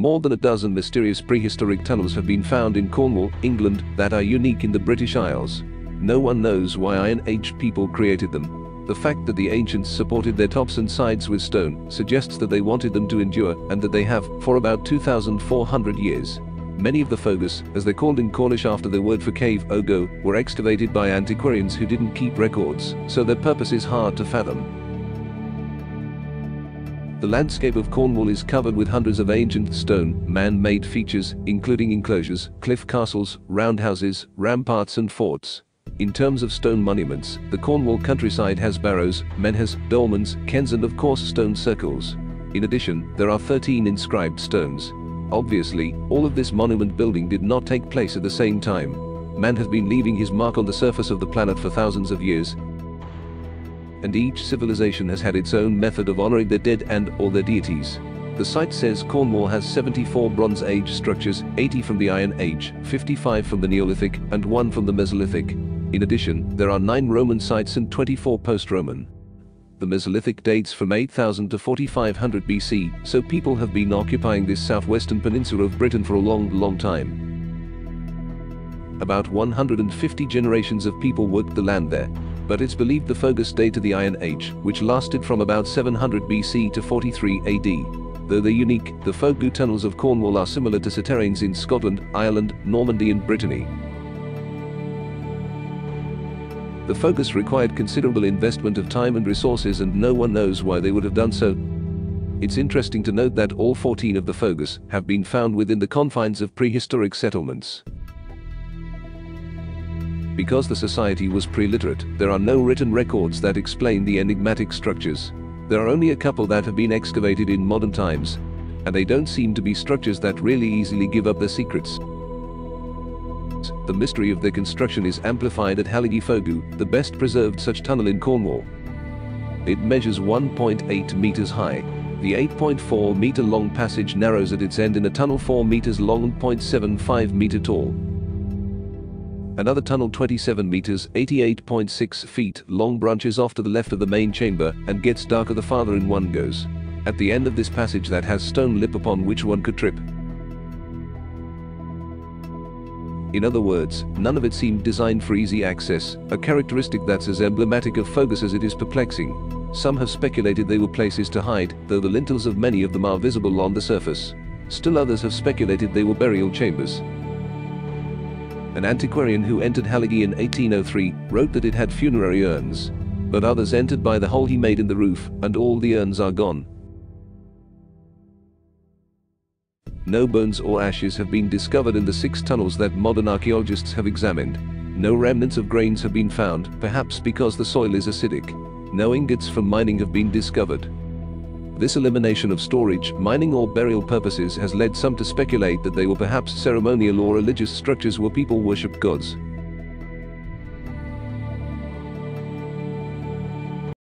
More than a dozen mysterious prehistoric tunnels have been found in Cornwall, England, that are unique in the British Isles. No one knows why Iron Age people created them. The fact that the ancients supported their tops and sides with stone suggests that they wanted them to endure and that they have for about 2,400 years. Many of the fogous, as they're called in Cornish after the word for cave, ogo, were excavated by antiquarians who didn't keep records, so their purpose is hard to fathom. The landscape of Cornwall is covered with hundreds of ancient stone, man-made features, including enclosures, cliff castles, roundhouses, ramparts and forts. In terms of stone monuments, the Cornwall countryside has barrows, menhirs, dolmens, kens and of course stone circles. In addition, there are 13 inscribed stones. Obviously, all of this monument building did not take place at the same time. Man has been leaving his mark on the surface of the planet for thousands of years, and each civilization has had its own method of honoring their dead and or their deities. The site says Cornwall has 74 Bronze Age structures, 80 from the Iron Age, 55 from the Neolithic, and 1 from the Mesolithic. In addition, there are 9 Roman sites and 24 post-Roman. The Mesolithic dates from 8000 to 4500 BC, so people have been occupying this southwestern peninsula of Britain for a long, long time. About 150 generations of people worked the land there, but it's believed the fogous date to the Iron Age, which lasted from about 700 BC to 43 AD. Though they're unique, the Fogou tunnels of Cornwall are similar to souterrains in Scotland, Ireland, Normandy and Brittany. The fogous required considerable investment of time and resources and no one knows why they would have done so. It's interesting to note that all 14 of the fogous have been found within the confines of prehistoric settlements. Because the society was pre-literate, there are no written records that explain the enigmatic structures. There are only a couple that have been excavated in modern times, and they don't seem to be structures that really easily give up their secrets. The mystery of their construction is amplified at Halliggye Fogou, the best preserved such tunnel in Cornwall. It measures 1.8 meters high. The 8.4 meter long passage narrows at its end in a tunnel 4 meters long and 0.75 meter tall. Another tunnel 27 meters 88.6 feet long branches off to the left of the main chamber and gets darker the farther in one goes. At the end of this passage that has stone lip upon which one could trip. In other words, none of it seemed designed for easy access, a characteristic that's as emblematic of Fogous as it is perplexing. Some have speculated they were places to hide, though the lintels of many of them are visible on the surface. Still others have speculated they were burial chambers. An antiquarian who entered Halliggye in 1803 wrote that it had funerary urns. But others entered by the hole he made in the roof, and all the urns are gone. No bones or ashes have been discovered in the six tunnels that modern archaeologists have examined. No remnants of grains have been found, perhaps because the soil is acidic. No ingots from mining have been discovered. This elimination of storage, mining or burial purposes has led some to speculate that they were perhaps ceremonial or religious structures where people worshipped gods.